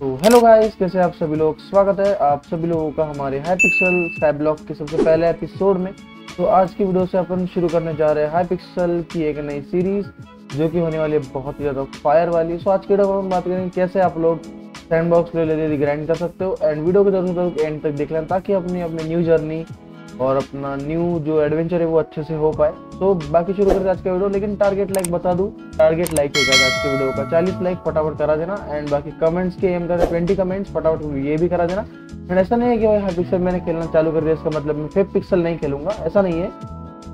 तो hello guys कैसे आप सभी लोग? स्वागत है आप सभी लोगों का हमारे हाई पिक्सल स्काई ब्लॉक के सबसे पहले एपिसोड में। तो आज की वीडियो से अपन शुरू करने जा रहे हैं हाई पिक्सल की एक नई सीरीज़ जो कि होने वाली है बहुत ही ज़्यादा फायर वाली। सो आज की वीडियो में हम बात करेंगे कैसे आप लोग सैंड बॉक्स ले लेते ग्राइंड कर सकते हो। एंड वीडियो को ज़रूर ज़रूर एंड तक देख लें, ताकि अपनी अपनी न्यू जर्नी और अपना न्यू जो एडवेंचर है वो अच्छे से हो पाए। तो बाकी शुरू करते आज का वीडियो लेकिन टारगेट लाइक बता दूँ टारगेट लाइक होगा आज के वीडियो का। 40 लाइक फटाफट करा देना एंड बाकी कमेंट्स के एम का ट्वेंटी कमेंट्स फटाफट ये भी करा देना। एंड ऐसा नहीं है कि भाई हाई पिक्सल मैंने खेलना चालू कर दिया, इसका मतलब मैं फिफ्थ पिक्सल नहीं खेलूँगा। ऐसा नहीं है।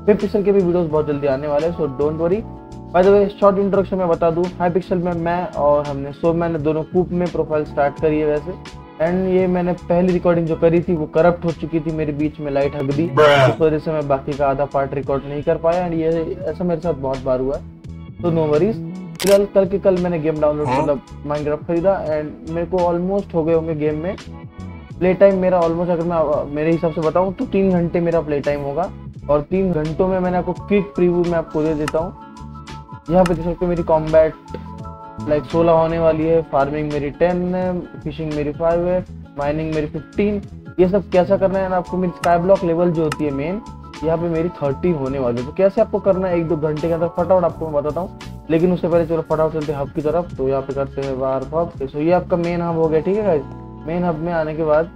फिफ्थ पिक्सल के भी वीडियोस बहुत जल्दी आने वाले हैं so don't worry by the way short introduction में बता दूँ हाई पिक्सल में मैं और हमने सो मैंने दोनों कूप में प्रोफ़ाइल स्टार्ट करी है वैसे। एंड ये मैंने पहली रिकॉर्डिंग जो करी थी वो करप्ट हो चुकी थी मेरे बीच में लाइट हक दी। इस वजह से मैं बाकी का आधा पार्ट रिकॉर्ड नहीं कर पाया एंड ये ऐसा मेरे साथ बहुत बार हुआ है। तो नो वरीज फ़िलहाल कल के कल मैंने गेम डाउनलोड मतलब माइनक्राफ्ट खरीदा एंड मेरे को ऑलमोस्ट हो गए होंगे गेम में। प्ले टाइम मेरा ऑलमोस्ट अगर मैं मेरे हिसाब से बताऊँ तो तीन घंटे मेरा प्ले टाइम होगा। और तीन घंटों में मैंने आपको क्विक प्रीव्यू में आपको दे देता हूँ। यहाँ पे देख सकते हो मेरी कॉम्बैट लाइक like 16 होने वाली है फ़ार्मिंग मेरी टेन है फिशिंग मेरी 5 है माइनिंग मेरी 15 ये सब कैसा करना है ना आपको? मेरी स्काई ब्लॉक लेवल जो होती है मेन यहाँ पे मेरी 30 होने वाली है। तो कैसे आपको करना है? एक दो घंटे के अंदर फटाफट आपको मैं बताता हूँ। लेकिन उससे पहले चलो फटाफट चलते हब की तरफ़। तो यहाँ पे करते हैं बार हब तो ये आपका मेन हब हो गया, ठीक है मेन हब में आने के बाद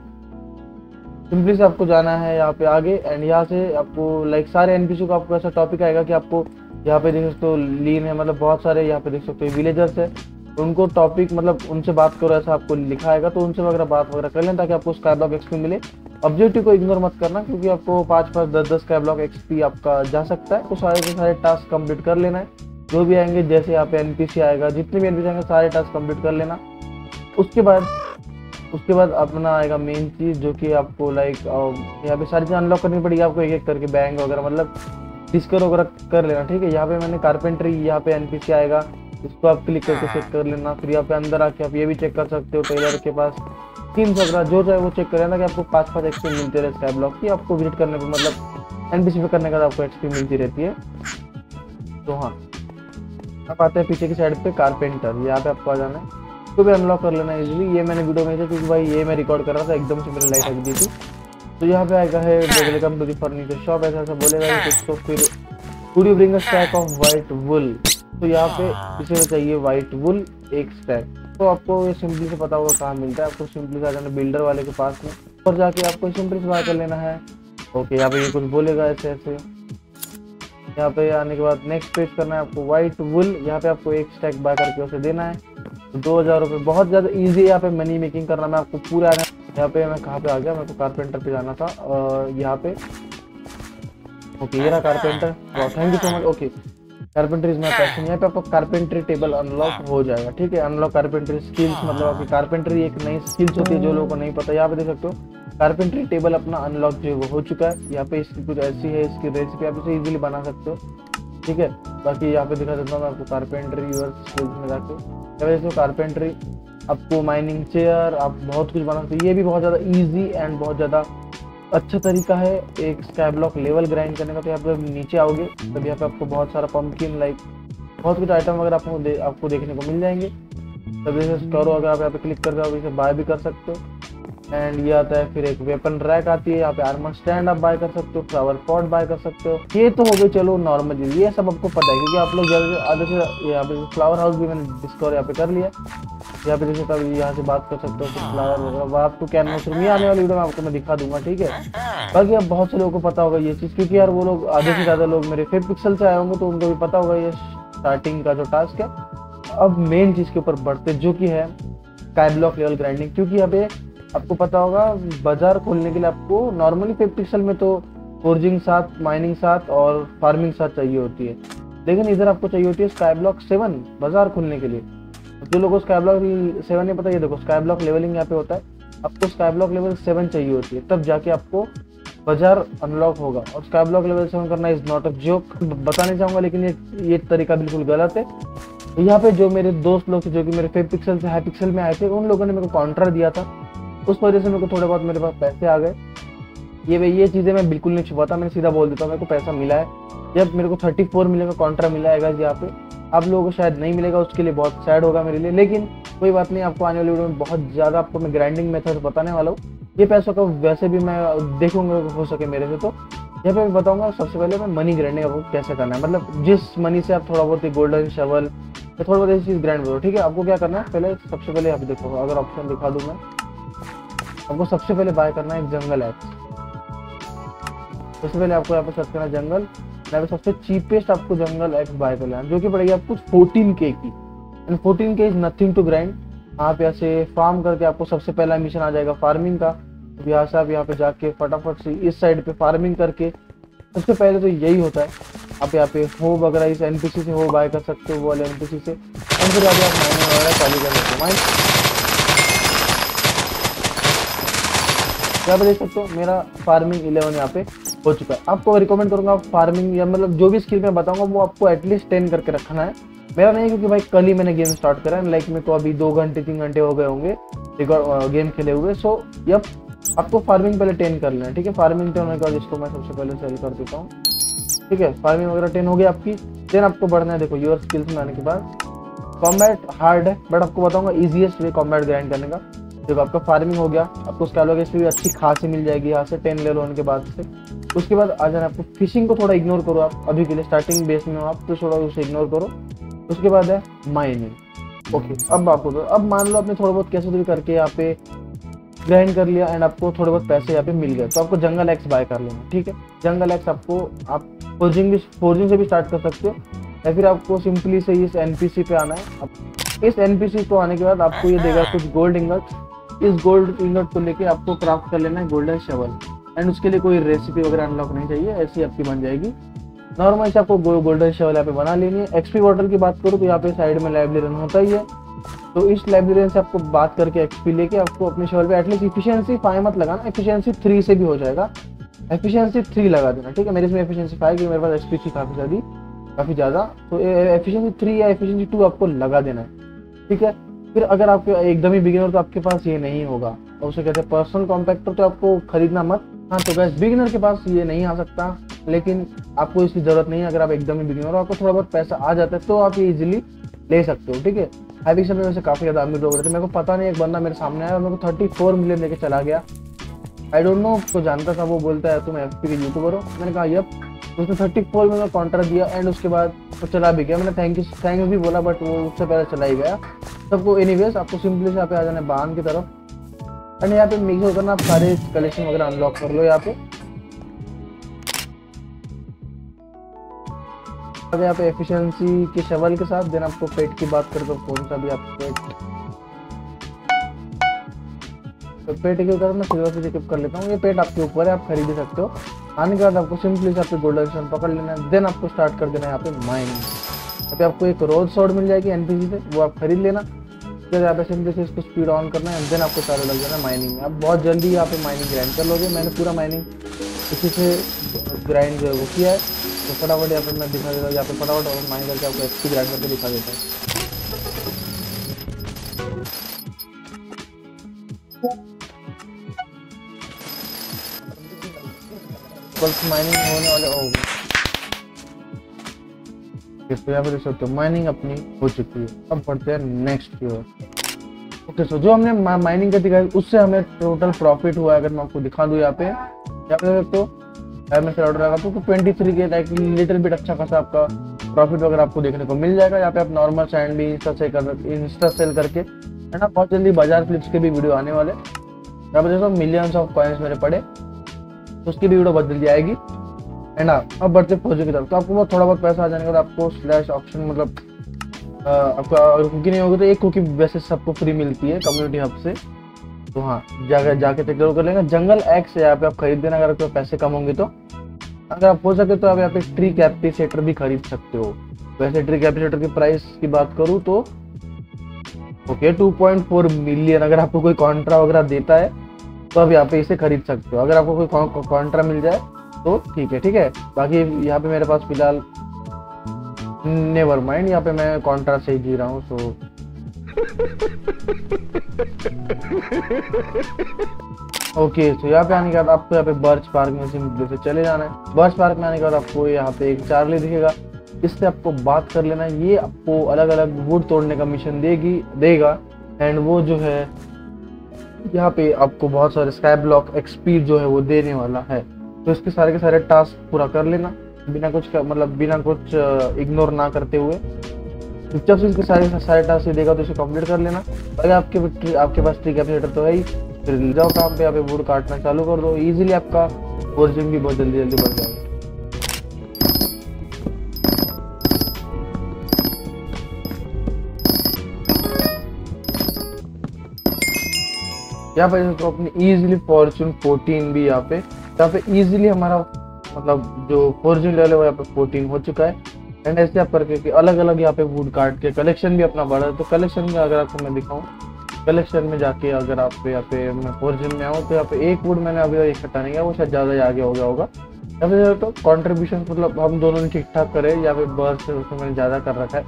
सिंपली से आपको जाना है यहाँ पे आगे। एंड यहाँ से आपको लाइक सारे एनपीसी को आपको ऐसा टॉपिक आएगा कि आपको यहाँ पे देख सकते हो, लीन है मतलब बहुत सारे यहाँ पे देख सकते हो विलेजर्स है। उनको टॉपिक मतलब उनसे बात करो, ऐसा आपको लिखा आएगा तो उनसे वगैरह बात वगैरह कर लें ताकि आपको स्काई ब्लॉक एक्सपी मिले। ऑब्जेक्टिव को इग्नोर मत करना, क्योंकि आपको पाँच पाँच, दस दस स्काई ब्लॉक एक्सपी आपका जा सकता है। तो सारे के सारे टास्क कंप्लीट कर लेना है। जो भी आएँगे, जैसे यहाँ पे एनपीसी आएगा, जितने भी एनपीसी आएँगे, सारे टास्क कंप्लीट कर लेना। उसके बाद उसके बाद अपना आएगा मेन चीज़, जो कि आपको लाइक यहाँ पे सारी चीज़ अनलॉक करनी पड़ेगी आपको एक एक करके बैंक वगैरह मतलब डिस्कर वगैरह कर लेना, ठीक है? यहाँ पे मैंने कारपेंट्री यहाँ पे एनपीसी आएगा। इसको आप क्लिक करके चेक कर लेना। फिर यहाँ पे अंदर आके आप ये भी चेक कर सकते हो टेलर के पास। तीन सौ जो चाहे वो चेक कर लेना कि आपको पाँच पाँच एक्सपी मिलते रहे स्काई ब्लॉक की। आपको विज़िट करने पर मतलब एनपीसी पे करने का आपको एक्सपी मिलती रहती है। तो हाँ। आप आते हैं पीछे की साइड पे कारपेंटर यहाँ पे आपको आ जाना है। तो भी अनलॉक कर लेना इजीली ये मैंने वीडियो में क्योंकि भाई ये मैं रिकॉर्ड कर रहा था, एकदम से मेरी लाइट रख दी थी। तो यहाँ पे आएगा है welcome to the furniture shop ऐसा ऐसा बोलेगा तो फिर could you bring a stack of white wool तो यहाँ पे इसे चाहिए वाइट वुल एक स्टैक तो आपको ये सिंपली से पता होगा कहाँ मिलता है। आपको सिंपली से आ जाना बिल्डर वाले के पास में। और जाके आपको सिंपली से बाय कर लेना है। ओके यहाँ पे ये कुछ बोलेगा ऐसे ऐसे। यहाँ पे आने के बाद नेक्स्ट पेज करना है आपको व्हाइट वुल यहाँ पे आपको एक स्टैक बाय करके उसे देना है। तो दो हज़ार रुपये बहुत ज़्यादा ईजी है यहाँ पे मनी मेकिंग करना। मैं आपको पूरा यहाँ पे मैं कहाँ पे आ गया? मेरे को कारपेंटर पे जाना था यहाँ पे ओके ये रहा carpenter thank you so much okay carpentry is my passion यहाँ पे आपको कारपेंट्री टेबल अनलॉक हो। जाएगा। ठीक है? अनलॉक कारपेंट्री स्किल्स मतलब आपकी कारपेंट्री एक नई स्किल्स होती है जो लोगों को नहीं पता। यहाँ पे देख सकते हो। कारपेंट्री टेबल अपना अनलॉक जो है वो हो चुका है। यहाँ पे इसकी कुछ ऐसी है इसकी रेसिपी आप इसे इजीली बना सकते हो। ठीक है? बाकी यहाँ पे दिखा देता हूँ मैं आपको कारपेंट्री स्किल्स में जाके। जैसे कारपेंट्री आपको माइनिंग चेयर आप बहुत कुछ बना सकते ये भी बहुत ज़्यादा इजी एंड बहुत ज़्यादा अच्छा तरीका है एक स्काई ब्लॉक लेवल ग्राइंड करने का। तो यहाँ पे नीचे आओगे तब यहाँ पे आपको बहुत सारा पंपकिन लाइक बहुत कुछ आइटम वगैरह आपको आपको देखने को मिल जाएँगे। तब जैसे करो, अगर आप यहाँ पे क्लिक करके आप इसे बाय भी कर सकते हो। एंड ये आता है फिर एक वेपन रैक आती है, यहाँ पे आर्मर स्टैंड आप बाय कर सकते हो फ्लावर पॉट बाय कर सकते हो। ये तो हो गई, चलो नॉर्मल ये सब आपको पता है, क्योंकि आप लोग आधे से, यहाँ पे फ्लावर हाउस भी मैंने डिस्कवर यहाँ पे कर लिया। यहाँ पे जैसे कभी यहाँ से बात कर सकते हो फ्लावर वगैरह। आपको कैनवस रूम ये आने वाली वीडियो में आपको मैं दिखा दूँगा, ठीक है? बाकी अब बहुत से लोगों को पता होगा ये चीज़, क्योंकि यार वो लोग आधे से ज़्यादा लोग मेरे फिफ्थ पिक्सल से आए होंगे तो उनको भी पता होगा ये स्टार्टिंग का जो टास्क है। अब मेन चीज़ के ऊपर बढ़ते, जो कि है ब्लॉक लेवल ग्राइंडिंग क्योंकि यहाँ पे आपको पता होगा, बाज़ार खोलने के लिए आपको नॉर्मली फिफ्थ पिक्सल में तो फोर्जिंग साथ माइनिंग साथ और फ़ार्मिंग साथ चाहिए होती है। लेकिन इधर आपको चाहिए होती है स्काई ब्लॉक सेवन बाज़ार खोलने के लिए। जो लोगों को स्काई ब्लॉक सेवन नहीं पता, ये देखो स्काई ब्लॉक लेवलिंग यहाँ पे होता है। आपको स्काई ब्लॉक लेवल सेवन चाहिए होती है, तब जाके आपको बाज़ार अनलॉक होगा। और स्काई ब्लॉक लेवल सेवन करना इज़ नॉट अ जोक बताने चाहूँगा लेकिन ये ये तरीका बिल्कुल गलत है। यहाँ पे जो मेरे दोस्त लोग थे, जो कि मेरे फाइव पिक्सल से हाई पिक्सल में आए थे, उन लोगों ने मेरे को काउंटर दिया था। उस वजह से मेरे को थोड़े बहुत मेरे पास पैसे आ गए। ये भाई, ये चीज़ें मैं बिल्कुल नहीं छुपाता, मैंने सीधा बोल देता हूँ, मेरे को पैसा मिला है। जब मेरे को थर्टी फोर मिलेगा कॉन्ट्रा मिला है यहाँ पे। आप लोगों को शायद नहीं मिलेगा, उसके लिए बहुत सैड होगा मेरे लिए। लेकिन कोई बात नहीं, आपको आने वाली वीडियो में बहुत ज़्यादा आपको मैं ग्राइंडिंग मेथड बताने वाला हूँ। ये पैसों का वैसे भी मैं देखूँगा, हो सके मेरे से तो। यहाँ पे मैं बताऊँगा, सबसे पहले मैं मनी ग्राइंडिंग आपको कैसे करना है। मतलब जिस मनी से आप थोड़ा बहुत गोल्डन शवल या थोड़ा बहुत ऐसी चीज़ ग्राइंड करो, ठीक है? आपको क्या करना है? पहले सबसे पहले आप देखो, अगर ऑप्शन दिखा दूँ मैं। आपको सबसे पहले बाय करना है एक जंगल ऐप सबसे पहले आपको यहाँ पे सर्च करना है जंगल। यहाँ पे सबसे चीपेस्ट आपको जंगल एक्स बाय कर लेना जो कि पड़ेगी आपको फोर्टीन के की। And fourteen K is nothing to grind आप यहाँ से फार्म करके आपको सबसे पहला मिशन आ जाएगा फ़ार्मिंग का। यहाँ से आप यहाँ पे जाके फटाफट से इस साइड पे फ़ार्मिंग करके, सबसे पहले तो यही होता है। आप यहाँ पे हो वगैरह इस एनपीसी से हो बाय कर सकते हो वो वाले एनपीसी से। और फिर आप माइनिंग वगैरह चालू कर सकते हो। माइन यहाँ पे देख सकते हो? मेरा फ़ार्मिंग इलेवन यहाँ पे हो चुका है। आपको रिकमेंड करूँगा फ़ार्मिंग या मतलब जो भी स्किल मैं बताऊँगा, वो आपको एटलीस्ट टेन करके रखना है। मेरा नहीं क्योंकि भाई कल ही मैंने गेम स्टार्ट करा है। लाइक मेरे को अभी दो घंटे, तीन घंटे हो गए होंगे गेम खेले हुए। सो यप आपको फ़ार्मिंग पहले टेन कर लेना ठीक है? फ़ार्मिंग टेन होने के बाद इसको मैं सबसे पहले सेल कर देता हूँ। ठीक है? फ़ार्मिंग वगैरह टेन हो गई आपकी। देन आपको बढ़ना है, देखो योर स्किल्स में आने के बाद। कॉम्बैट हार्ड है बट आपको बताऊँगा इजीएस्ट वे कॉम्बैट ग्राइंड करने का। देखो आपका फ़ार्मिंग हो गया, आपको इसमें भी अच्छी खासी मिल जाएगी, यहाँ से टेन लेवल होने के बाद से। उसके बाद आ जाना आपको फिशिंग को थोड़ा इग्नोर करो आप, अभी के लिए स्टार्टिंग बेस में हो आप तो थोड़ा उसे इग्नोर करो। उसके बाद है माइनिंग ओके अब आपको तो अब मान लो आपने थोड़ा बहुत कैसे भी करके यहाँ पे ग्राइंड कर लिया एंड आपको थोड़े बहुत पैसे यहाँ पे मिल गए तो आपको जंगल एक्स बाय कर लेना, ठीक है? जंगल एक्स आपको आप फोर्जिंग भी फोर्जिंग से भी स्टार्ट कर सकते हो, या फिर आपको सिंपली से इस एनपीसी पे आना है। इस एनपीसी को आने के बाद आपको ये देगा कुछ गोल्ड इंगट इस गोल्ड इंगट को लेके आपको क्राफ्ट कर लेना है, गोल्डन शवल। एंड उसके लिए कोई रेसिपी वगैरह अनलॉक नहीं चाहिए, ऐसी आपकी बन जाएगी। नॉर्मल से आपको गोल्डन शवल यहाँ पे बना लेनी है। एक्सपी वाटर की बात करूँ तो यहाँ पे साइड में लाइब्रेरी रन होता ही है। तो इस लाइब्रेरियन से आपको बात करके एक्सपी लेके आपको अपने शवल पे एटलीस्ट इफिशियंसी फाइव मत लगाना इफिशियंसी थ्री से भी हो जाएगा। एफिशिएंसी थ्री लगा देना, ठीक है? मेरे इसमें एफिशिएंसी फाइव मेरे पास एच थी काफ़ी ज़्यादा काफ़ी ज़्यादा। तो एफिशिएंसी थ्री या एफिशिएंसी टू आपको लगा देना है, ठीक है? फिर अगर आपके एकदम ही बिगिनर तो आपके पास ये नहीं होगा। और उसे कहते हैं पर्सनल कॉम्पैक्टर तो आपको खरीदना मत। हाँ तो गैस बिगिनर के पास ये नहीं आ सकता, लेकिन आपको इसकी ज़रूरत नहीं है। अगर आप एकदम ही बिगिनर हो, आपको थोड़ा बहुत पैसा आ जाता है तो आप ये इजिली ले सकते हो, ठीक है? हैबिक्सल में वैसे काफ़ी ज़्यादा अमीर लोग रहते मेरे को पता नहीं, एक बंदा मेरे सामने आया और मेरे को थर्टी फोर मिलियन लेके चला गया। आई डोंट नो उसको जानता था, वो बोलता है, तुम एफ़ के यूट्यूबर हो? मैंने कहा यप उसने थर्टी फोर में कॉन्ट्रैक्ट दिया एंड उसके बाद वो चला भी गया। मैंने थैंक यू थैंक यू भी बोला बट वो उससे पहले चला ही गया। सबको एनी आपको सिंपली से यहाँ पे आ जाना है बाँध की तरफ़। एंड यहाँ पे मिक्स करना आप सारे कलेक्शन वगैरह अनलॉक कर लो यहाँ पे। अब यहाँ पे एफिशिएंसी के शवल के साथ देन आपको पेट की बात करें तो कौन सा भी आप पेट तो पेट के ऊपर मैं सिल्वर से चेकअप कर लेता हूँ। ये पेट आपके ऊपर है, आप खरीद सकते हो। आने के बाद आपको सिंपली से आपके गोल्डन स्टोन पकड़ लेना है। देन आपको स्टार्ट कर देना है यहाँ पे माइनिंग अभी आपको एक रोज शॉर्ट मिल जाएगी एनपीसी से, वो आप खरीद लेना। यहाँ पे सिंपली से इसको स्पीड ऑन करना है देन आपको चालू लग जाना है माइनिंग में। आप बहुत जल्दी यहाँ पे माइनिंग ग्राइंड कर लोगे। मैंने पूरा माइनिंग इसी से ग्राइंड जो है वो किया है। तो फटाफट यहाँ पे मैं दिखा देता हूँ, यहाँ पे फटाफट और माइंड करके आपको एच ग्राइंड करके दिखा देता हूँ। माइनिंग होने वाले हो तो यहाँ पे देख सकते हो माइनिंग अपनी हो चुकी है। अब बढ़ते हैं नेक्स्ट की ओर। ओके सो जो हमने माइनिंग का दिखाया उससे हमें टोटल प्रॉफिट हुआ अगर मैं आपको दिखा दूँ यहाँ पे। यहाँ पे देख सकते हो, मैं से ऑर्डर लगा तो twenty three K like little bit अच्छा खासा आपका प्रॉफिट वगैरह आपको देखने को मिल जाएगा। यहाँ पे आप नॉर्मल सैंड भी इंस्टा से कर इंस्टा सेल करके, है ना, बहुत जल्दी बाज़ार फ्लिप्स के भी वीडियो आने वाले यहाँ पे देखो मिलियंस ऑफ़ कॉइन्स मेरे पड़े। तो उसकी भी वीडियो बहुत जल्दी आएगी। है ना? अब बढ़ते फौजी की तरफ़। तो आपको थोड़ा बहुत पैसा आ जाने के बाद आपको स्लैश ऑप्शन मतलब आपका कुकी नहीं होगी तो एक कुकी वैसे सबको फ्री मिलती है कम्युनिटी हब से। तो हाँ जाकर जाके चेक कर लेंगे जंगल एक्स यहाँ पे आप खरीद देना अगर आपके पैसे कम होंगे तो। अगर आप हो सके तो आप यहाँ पे ट्री कैपिसेटर भी खरीद सकते हो। वैसे ट्री कैपिसेटर की प्राइस की बात करूँ तो okay two point four million अगर आपको कोई कॉन्ट्रा वगैरह देता है तो आप यहाँ पे इसे खरीद सकते हो। अगर आपको कोई कॉन्ट्रा मिल जाए तो ठीक है ठीक है। बाकी यहाँ पे मेरे पास फ़िलहाल नेवर माइंड यहाँ पे मैं कॉन्ट्रा से ही जी रहा हूँ सो ओके तो यहाँ पे आने के बाद आपको यहाँ पे बर्च पार्क में सिंपली से चले जाना है। बर्च पार्क में आने के बाद आपको यहाँ पे एक चार्ली दिखेगा। इससे आपको बात कर लेना है, ये आपको अलग अलग वुड तोड़ने का मिशन देगी, देगा। एंड वो जो है, यहाँ पे आपको बहुत सारे स्काई ब्लॉक एक्सपी जो है वो देने वाला है। तो इसके सारे के सारे टास्क पूरा कर लेना, बिना कुछ मतलब बिना कुछ इग्नोर ना करते हुए। जब से इसके सारे सारे टास्क ये देगा तो इसे कंप्लीट कर लेना। अगर आपके आपके पास ट्री कैपेसिटर तो है ही। फिर जाओ काम पे यहाँ वुड काटना चालू कर दो। इजीली आपका ओरिजिन भी बहुत जल्दी जल्दी बन जाएगा। यहाँ पे तो अपनी इजीली फॉर्चून 14 भी यहाँ पे यहाँ पे इजीली हमारा मतलब जो फॉर्चून लेवल है वो यहाँ पे 14 हो चुका है। एंड ऐसे आप करके कि अलग अलग यहाँ पे वुड काट के कलेक्शन भी अपना बढ़ा है। तो कलेक्शन में अगर आपको मैं दिखाऊँ कलेक्शन में जाके अगर आप यहाँ पे मैं फॉर्चून में आऊँ तो यहाँ पे एक वुड मैंने अभी इकट्ठा नहीं किया वो शायद ज़्यादा आगे हो गया होगा। यहाँ पे तो कॉन्ट्रीब्यूशन मतलब हम दोनों ने ठीक ठाक करे या फिर बर्स उसमें मैंने ज़्यादा कर रखा है।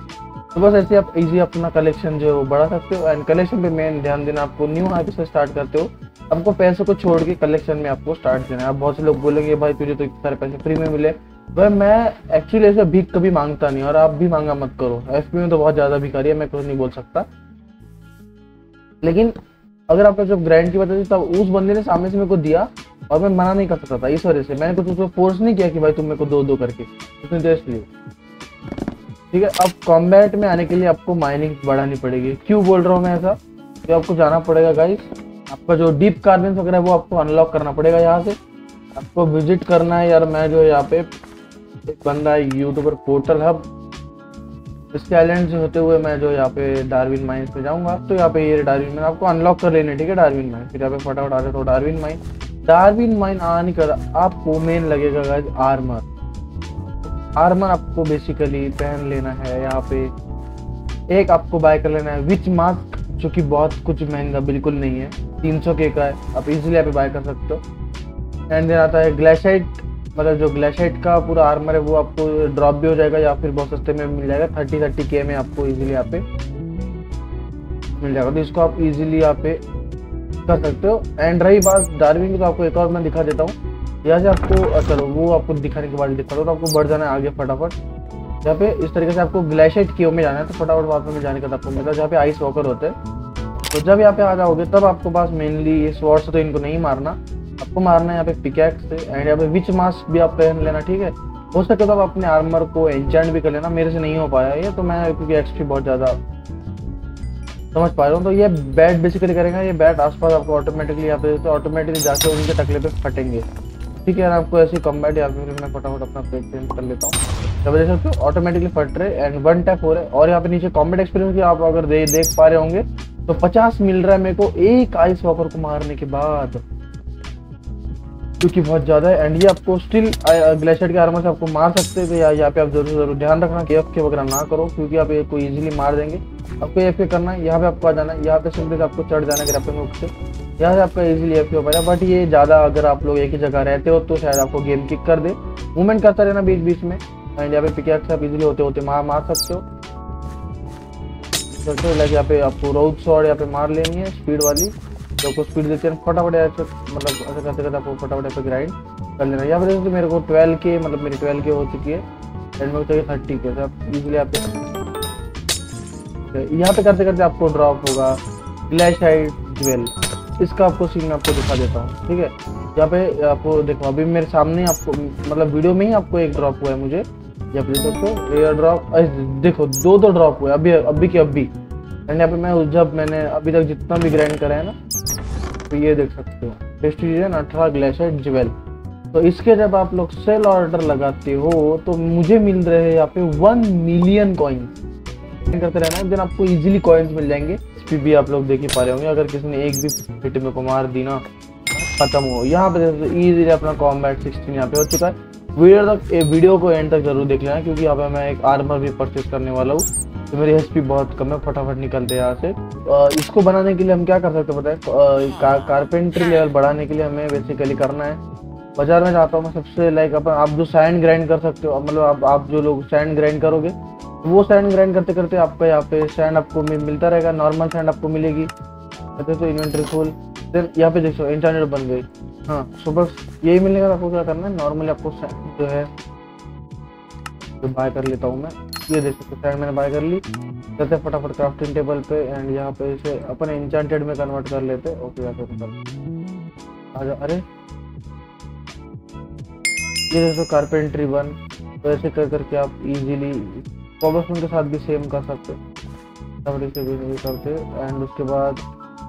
तो बस ऐसे आप इजी अपना कलेक्शन जो है वो बढ़ा सकते हो। एंड कलेक्शन पे मेन ध्यान देना, आपको न्यू हाइप से स्टार्ट करते हो। आपको पैसों को छोड़ के कलेक्शन में आपको स्टार्ट देना है। बहुत से लोग बोलेंगे, भाई, तुझे तो इतने सारे पैसे फ्री में मिले। भाई मैं एक्चुअली ऐसे भीख कभी माँगता नहीं, और आप भी मांगा मत करो। एफपी में तो बहुत ज़्यादा भिखारी है, मैं कुछ नहीं बोल सकता। लेकिन अगर आपका जब ग्रैंड की बात थी तब उस बंदे ने सामने से मेरे को दिया, और मैं मना नहीं कर सकता था, इस वजह से। मैंने कुछ उसको फोर्स नहीं किया कि, भाई, तुम मेरे को दो दो करके, उसने तो इसलिए ठीक है, अब कॉम्बैट में आने के लिए आपको माइनिंग बढ़ानी पड़ेगी। क्यों बोल रहा हूँ मैं ऐसा? तो आपको जाना पड़ेगा गाइस आपका जो डीप कार्बन वगैरह है, वो आपको अनलॉक करना पड़ेगा यहाँ से। आपको विज़िट करना है यार, मैं जो यहाँ पे एक बंदा है यूट्यूबर पोर्टल हब इसके आइलैंड से होते हुए मैं जो यहाँ पे डार्विन माइंस में जाऊँगा। तो यहाँ पे ये डार्विन माइन आपको अनलॉक कर लेने, ठीक है डार्विन माइन फिर यहाँ पे फटाफट आ जाए तो डार्विन माइन डार्विन माइन आने कर आपको मेन लगेगा गाइस आर्मर आर्मर आपको बेसिकली पहन लेना है यहाँ पे। एक आपको बाय कर लेना है विच मास्क जो कि बहुत कुछ महँगा बिल्कुल नहीं है। तीन सौ के का है। आप इजीली यहाँ पे बाय कर सकते हो। एंड देन आता है ग्लेशाइट मतलब जो ग्लेशाइट का पूरा आर्मर है, वो आपको ड्रॉप भी हो जाएगा या फिर बहुत सस्ते में मिल जाएगा। थर्टी थर्टी के में आपको इजीली यहाँ पे मिल जाएगा। तो इसको आप इजीली यहाँ पे कर सकते हो। एंड रही बात डार्विन की तो आपको एक और मैं दिखा देता हूँ। यहाँ से आपको चलो, वो आपको दिखाने के बाद दिखा दो तो आपको बढ़ जाना है आगे फटाफट। यहाँ पे इस तरीके से आपको ग्लेशियट क्यू में जाना है तो फटाफट वहाँ पे में जाने का आपको मिलता है जहाँ पे आइस वॉकर होते हैं। तो जब यहाँ पे आ जाओगे, तब आपको पास मेनली ये स्वॉर्ड से तो इनको नहीं मारना। आपको मारना है यहाँ पे पिकैक्स से एंड यहाँ पे विच मास्क भी आप पहन लेना, ठीक है? हो सके तो आप अपने आर्मर को एंचेंट भी कर लेना, मेरे से नहीं हो पाया ये तो मैं क्योंकि एक्सपी बहुत ज़्यादा समझ पा रहा हूँ। तो ये बैट बेसिकली करेगा, ये बैट आसपास आपको ऑटोमेटिकली यहाँ पे तो ऑटोमेटिकली जाके उनके टकले पे फटेंगे। ठीक है यार आपको ऐसी कॉम्बैट या फिर मैं फटाफट अपना पेज चेंज कर लेता हूँ। जब देख सकते हो ऑटोमेटिकली फट रहे एंड वन टैप हो रहे और यहाँ पे नीचे कॉम्बैट एक्सपीरियंस की आप अगर दे, देख पा रहे होंगे तो 50 मिल रहा है मेरे को एक आइस वॉकर को मारने के बाद क्योंकि बहुत ज़्यादा है। एंड ये आपको स्टिल ग्लेशियर के आर्मर से आपको मार सकते हैं। तो यहाँ पे आप ज़रूर ज़रूर ध्यान रखना कि एफ़ के वगैरह ना करो, क्योंकि आप ये को इजीली मार देंगे। आपको एफ़ के करना है, यहाँ पे आपको आ जाना है। यहाँ पे सिंपली आपको चढ़ जाना है ग्रैपिंग हुक से। यहाँ से आपका इजीली एफ़ हो पाएगा। बट ये ज़्यादा अगर आप लोग एक ही जगह रहते हो तो शायद आपको गेम किक कर दे। मूवमेंट करता रहना बीच बीच में। एंड यहाँ पे पिकैक्स आप इजीली होते होते मार मार सकते हो। सकते लाइक यहाँ पे आपको रोड शॉट यहाँ पे मार लेनी है स्पीड वाली। जो आपको स्पीड देती है। फटाफट ऐसे मतलब ऐसे करते करते आपको फटाफट पे ग्राइंड कर लेना। यहाँ पे मेरे को ट्वेल्व के मतलब मेरी ट्वेल्व के हो चुकी है। एंड मेरे चाहिए थर्टी के तो आप इजीली यहाँ पे यहाँ पे करते करते आपको ड्रॉप होगा। ग्लैश हाइट ज्वेल इसका आपको सीन मैं आपको दिखा देता हूँ, ठीक है? यहाँ पे आपको देखो, अभी मेरे सामने आपको मतलब वीडियो में ही आपको एक ड्रॉप हुआ है मुझे। यहाँ पे देखो एयर ड्रॉप देखो दो दो ड्रॉप हुए अभी अभी के अभी। एंड यहाँ पे मैं जब मैंने अभी तक जितना भी ग्राइंड करा है ना तो ये देख सकते हो। प्रेस्टीजन अठारह ग्लेशियर ज्वेल तो इसके जब आप लोग सेल ऑर्डर लगाते हो तो मुझे मिल रहे हैं यहाँ पे वन मिलियन कॉइन्स करते रहना है देन आपको इजीली कॉइन्स मिल जाएँगे। स्पीड भी आप लोग देख ही पा रहे होंगे, अगर किसी ने एक भी हिट में को मार दी ना, खत्म हो। यहाँ पे इजीली अपना कॉम्बैट सिक्सटीन यहाँ पे हो चुका है। वीडियो तक वीडियो को एंड तक ज़रूर देख लेना, क्योंकि यहाँ पे मैं एक आर्मर भी परचेज करने वाला हूँ। तो मेरी एच बहुत कम है, फटाफट निकलते यहाँ से। इसको बनाने के लिए हम क्या कर सकते हैं पता है? कारपेंट्री लेवल बढ़ाने के लिए हमें बेसिकली करना है। बाज़ार में जाता हूँ मैं सबसे लाइक अपन, आप जो सैंड ग्राइंड कर सकते हो मतलब आप आप जो लोग सैंड ग्राइंड करोगे, वो सैंड ग्राइंड करते करते आपका यहाँ पे सैंड आपको मिलता रहेगा नॉर्मल सैंड आपको मिलेगी। कहते तो इन्वेंट्री फुल देन यहाँ पे देखो इंटरनेट बन गई। हाँ सो बस यही मिलने का आपको क्या करना है नॉर्मली आपको जो है बाय कर लेता हूँ मैं। ये देख सकते सैंड मैंने बाय कर ली। जाते फटाफट क्राफ्टिंग टेबल पे एंड यहाँ पे इसे अपन इंचांटेड में कन्वर्ट कर लेते ओके यहाँ पे आजा अरे। ये देखो कारपेंट्री वन तो ऐसे कर करके आप इजीली कॉबरस्टोन के साथ भी सेम कर सकते तब से भी करते। एंड उसके बाद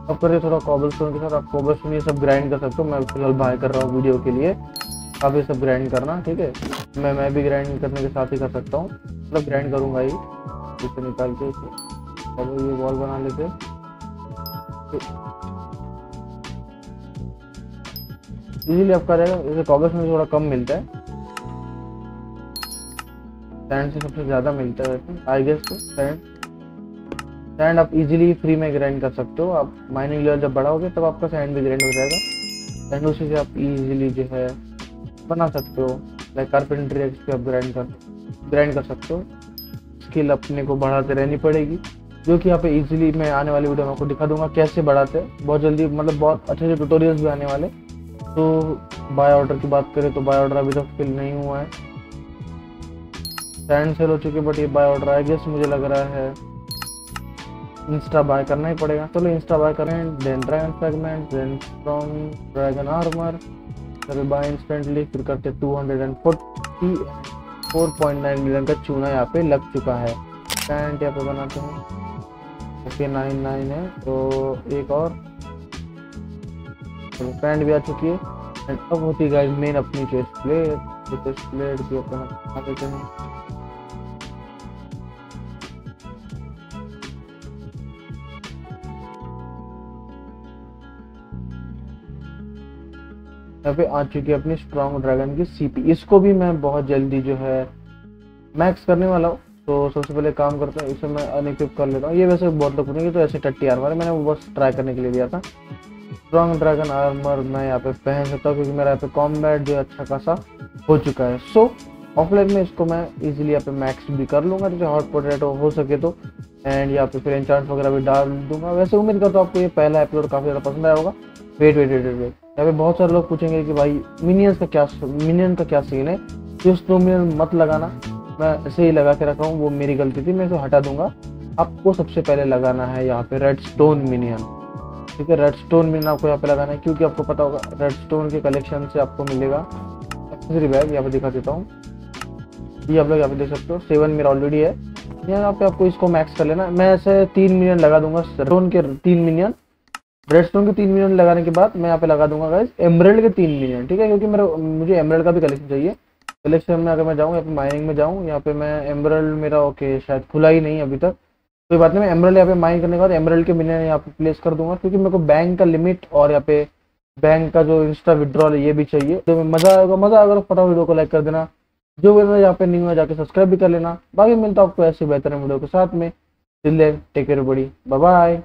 अब करिए थोड़ा कॉबलस्टोन के साथ। आप कॉबलस्टोन ये सब ग्राइंड कर सकते हो। मैं फ़िलहाल बाय कर रहा हूँ वीडियो के लिए। आप ये सब ग्राइंड करना, ठीक है? मैं मैं भी ग्राइंड करने के साथ ही कर सकता हूँ। मतलब ग्राइंड करूँगा ही। इसे निकाल के इसे अब ये वॉल बना लेते। इजीली आपका रहेगा जैसे कॉबल्स में थोड़ा कम मिलता है। सैंड से सबसे ज़्यादा मिलता है आई गेस तो सैंड सैंड आप इजीली फ्री में ग्राइंड कर सकते हो। आप माइनिंग लेवल जब बढ़ाओगे, तब आपका सैंड भी ग्राइंड हो जाएगा। सैंड उसी से आप इजीली जो है बना सकते हो लाइक कारपेंट्री एक्स पे आप ग्राइंड कर ग्राइंड कर सकते हो। स्किल अपने को बढ़ाते रहनी पड़ेगी, जो कि यहाँ पे इजीली मैं आने वाली वीडियो में आपको दिखा दूँगा कैसे बढ़ाते हैं। बहुत जल्दी मतलब बहुत अच्छे अच्छे ट्यूटोरियल्स भी आने वाले। तो बाय ऑर्डर की बात करें तो बाय ऑर्डर अभी तक फिल नहीं हुआ है। सैंड सेल हो चुके बट ये बाय ऑर्डर आई गेस मुझे लग रहा है इंस्टा बाय करना ही पड़ेगा। चलो इंस्टा बाय करें then dragon fragment then from dragon armour चलो बाय इंस्टेंटली फिर करते two hundred and forty four point nine million का चूना यहाँ पे लग चुका है पैंट यहाँ पे बनाते हैं ओके नाइन नाइन है तो एक और तो पैंट भी आ चुकी है एंड अब होती है मेन अपनी चेस्ट प्लेट चेस्ट प्लेट भी अपना बना देते हैं यहाँ पे आ चुकी है अपनी स्ट्रॉन्ग ड्रैगन की सीपी इसको भी मैं बहुत जल्दी जो है मैक्स करने वाला हूँ। तो सबसे पहले काम करते हैं, इसे मैं अनइक्विप कर लेता हूँ। ये वैसे बहुत लोग तो ऐसे टट्टी आर्मर मैंने वो बस ट्राई करने के लिए दिया था। स्ट्रॉन्ग ड्रैगन आर्मर मैं यहाँ पे पहन सकता हूँ, क्योंकि मेरा यहाँ पे कॉम्बैट जो अच्छा खासा हो चुका है। सो ऑफलाइन में इसको मैं इजीली यहाँ पे मैक्स भी कर लूँगा, जैसे हॉट पोटेटो हो सके तो। एंड यहाँ पे फिर इंचार्ट वगैरह भी डाल दूँगा। वैसे उम्मीद करता हूँ आपको ये पहला एपिसोड काफ़ी ज़्यादा पसंद आया होगा। वेट वेट वेट वेट यहाँ पे बहुत सारे लोग पूछेंगे कि भाई मिनियंस का क्या मिनियन का क्या सीन है? जो स्नो मिनियन मत लगाना। मैं ऐसे ही लगा के रखा हूँ, वो मेरी गलती थी, मैं इसे हटा दूँगा। आपको सबसे पहले लगाना है यहाँ पे रेड स्टोन मिनियन ठीक है रेड स्टोन मिनियन आपको यहाँ पे लगाना है, क्योंकि आपको पता होगा रेड स्टोन के कलेक्शन से आपको मिलेगा। एक्सेसरी बैग यहाँ पे दिखा देता हूँ। ये आप लोग यहाँ पे देख सकते हो सेवन मेरा ऑलरेडी है। यहाँ पे आपको इसको मैक्स कर लेना मैं ऐसे तीन मिलियन लगा दूँगा स्टोन के तीन मिलियन रेड स्टोन के तीन मिलियन लगाने के बाद मैं यहाँ पे लगा दूँगा गाइस एमरल्ड के तीन मिलियन, ठीक है? क्योंकि मेरा, मुझे एमरल्ड का भी कलेक्शन चाहिए। कलेक्शन में अगर मैं जाऊँ यहाँ पे माइनिंग में जाऊँ यहाँ पे मैं एमरल्ड मेरा ओके शायद खुला ही नहीं अभी तक। कोई बात नहीं, मैं एमरल्ड यहाँ पे माइन करने के बाद एमरल्ड के मिलियन यहाँ पे प्लेस कर दूँगा, क्योंकि मेरे को बैंक का लिमिट और यहाँ पे बैंक का जो इंस्टा विड्रॉल है, ये भी चाहिए। तो मज़ा आएगा मज़ा आएगा तो फटाफट वीडियो को लाइक कर देना। जो वीडियो यहाँ पे न्यू है, जाके सब्सक्राइब भी कर लेना। बाकी मिलता आपको ऐसे बेहतर वीडियो के साथ में। टेक केयर बड़ी बाय